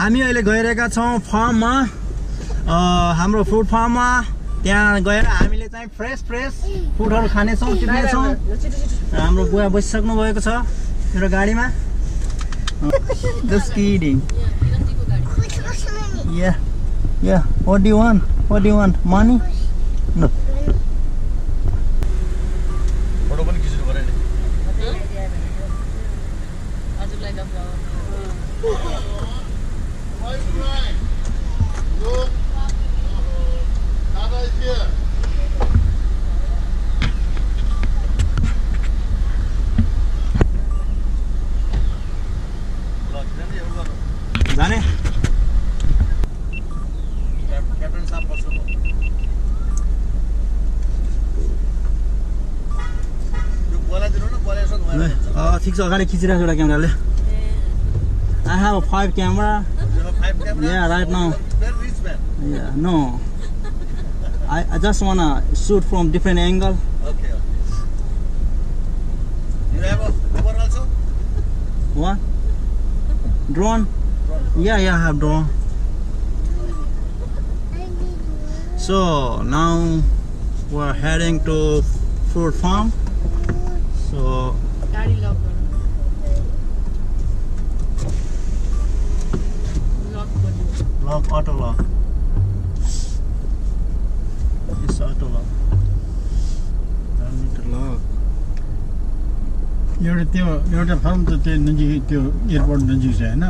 हामी अहिले गइरहेका छौँ फार्ममा हाम्रो फुड फार्ममा। त्यहाँ गएर हामीले चाहिँ फ्रेस फ्रेस फुडहरू खानेछौँ र हाम्रो बुवा बसिसक्नु भएको छ मेरो गाडीमा। Just do you want? What do you न बोलाएर ल, अ, ठिक छ अगाडि खिचिरहेको एउटा क्यामेराले I have a five camera. Yeah, right now. Very rich man. Yeah, no. I, I just wanna shoot from different angle. Okay. okay. You have a Uber also? What? Drone? Yeah, yeah, I have drone. So now we're heading to fruit farm. So गाडी lock गर्नु lock गर्नु lock auto lock. Yes, auto lock. I need to lock. एउटा त्यो एउटा farm त त्यो नजिक त्यो एयरपोर्ट नजिक छ होइन